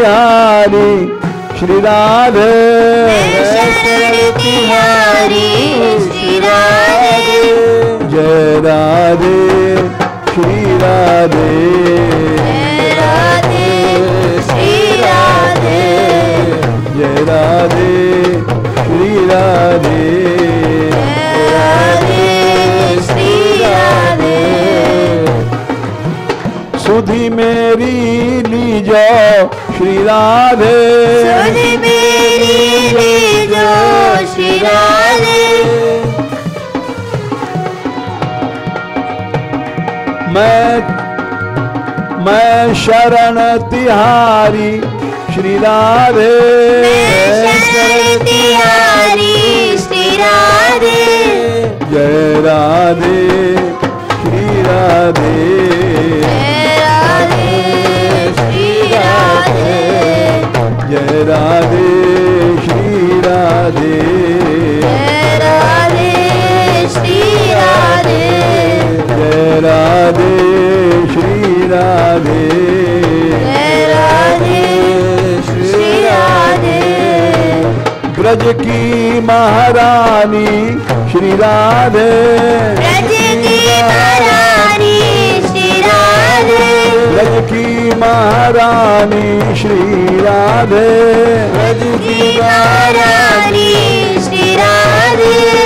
तिहारी श्री राधे। श्री जय राधे श्री राधे राधे श्री राधे। जय राधे श्री राधे सुधि मेरी लीजो श्री राधे। सुध मेरी ले जो श्री राधे। मैं मैं शरण तिहारी श्री राधे। शरण तिहारी श्री राधे। जय राधे। ब्रज की महारानी श्री राधे। ब्रज की महारानी श्री राधे। ब्रज की महारानी श्री राधे। ब्रज की महारानी श्री राधे।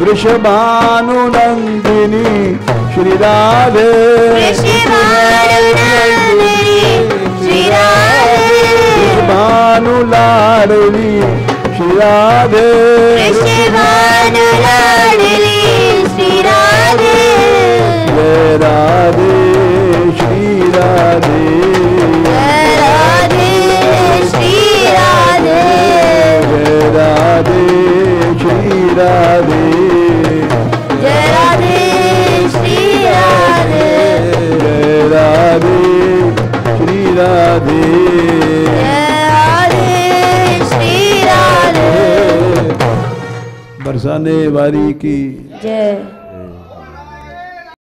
वृषभानु नंदिनी श्री राधे वृषभानुनंदिनी श्री राधे वृषभानु लाडली श्री राधे बरसाने वारी की। जय।